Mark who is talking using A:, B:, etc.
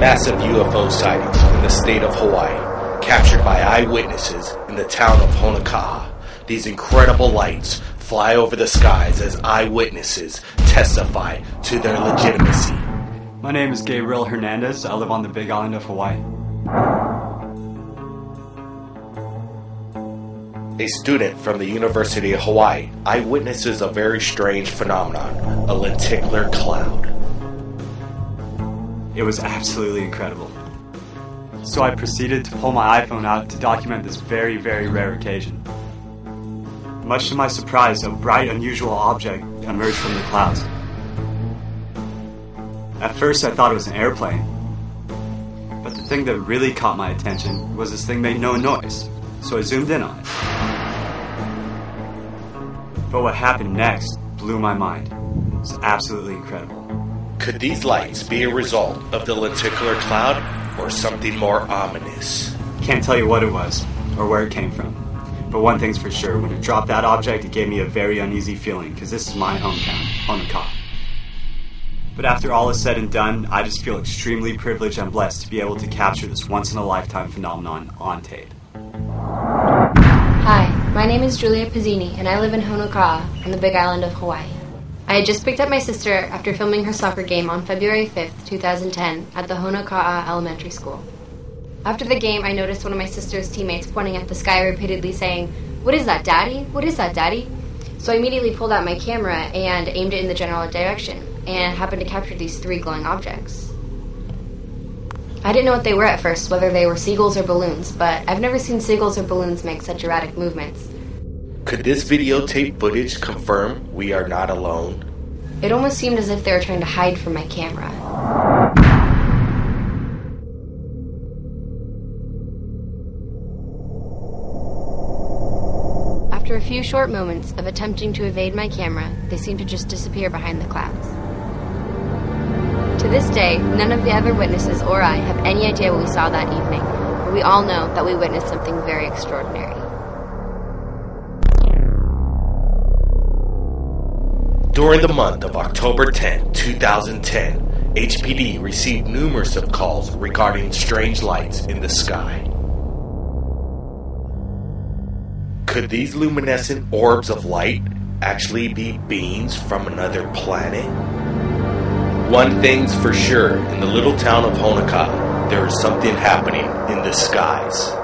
A: Massive UFO sightings in the state of Hawaii, captured by eyewitnesses in the town of Honoka'a. These incredible lights fly over the skies as eyewitnesses testify to their legitimacy.
B: My name is Gabriel Hernandez. I live on the Big Island of Hawaii.
A: A student from the University of Hawaii eyewitnesses a very strange phenomenon a lenticular cloud.
B: It was absolutely incredible. So I proceeded to pull my iPhone out to document this very, very rare occasion. Much to my surprise, a bright, unusual object emerged from the clouds. At first, I thought it was an airplane. But the thing that really caught my attention was this thing made no noise, so I zoomed in on it. But what happened next blew my mind. It's absolutely incredible.
A: Could these lights be a result of the lenticular cloud or something more ominous?
B: Can't tell you what it was or where it came from. But one thing's for sure, when it dropped that object, it gave me a very uneasy feeling because this is my hometown, Honoka'a. But after all is said and done, I just feel extremely privileged and blessed to be able to capture this once in a lifetime phenomenon on tape.
C: Hi, my name is Julia Pizzini, and I live in Honoka'a on the Big Island of Hawaii. I had just picked up my sister after filming her soccer game on February 5th, 2010, at the Honoka'a Elementary School. After the game, I noticed one of my sister's teammates pointing at the sky repeatedly saying, What is that, Daddy? What is that, Daddy? So I immediately pulled out my camera and aimed it in the general direction, and happened to capture these three glowing objects. I didn't know what they were at first, whether they were seagulls or balloons, but I've never seen seagulls or balloons make such erratic movements.
A: Could this videotape footage confirm we are not alone?
C: It almost seemed as if they were trying to hide from my camera. After a few short moments of attempting to evade my camera, they seemed to just disappear behind the clouds. To this day, none of the other witnesses or I have any idea what we saw that evening, but we all know that we witnessed something very extraordinary.
A: During the month of October 10, 2010, HPD received numerous of calls regarding strange lights in the sky. Could these luminescent orbs of light actually be beings from another planet? One thing's for sure in the little town of Honoka, there is something happening in the skies.